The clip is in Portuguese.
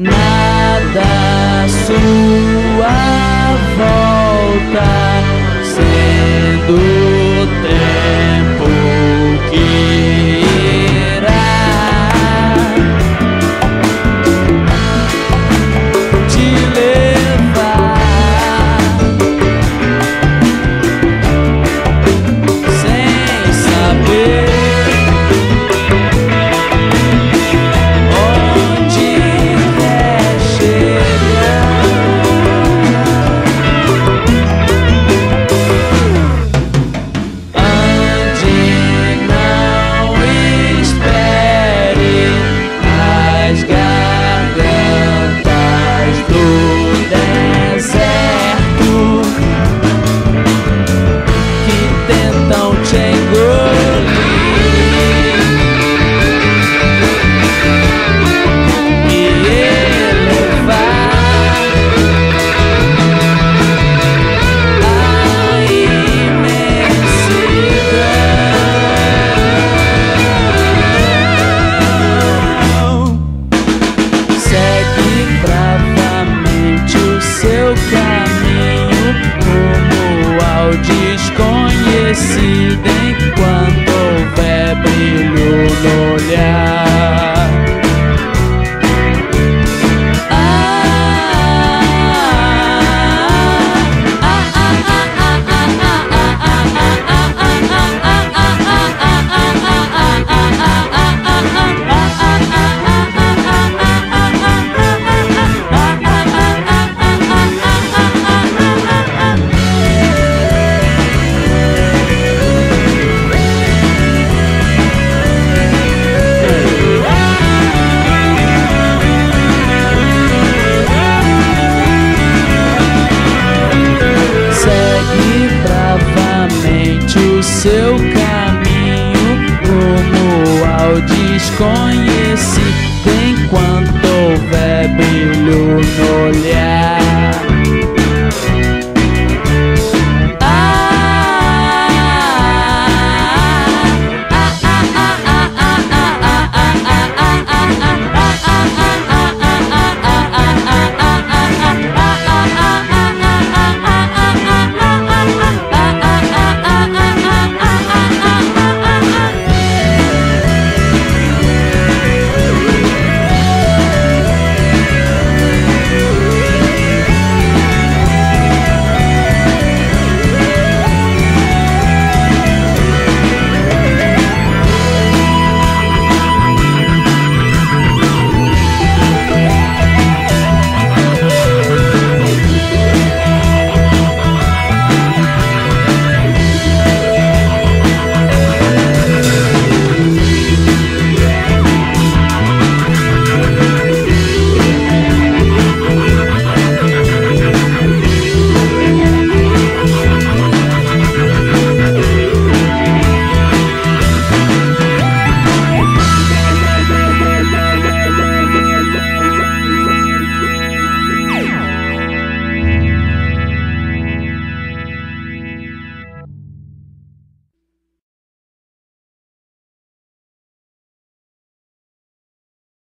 nada sua volta, sem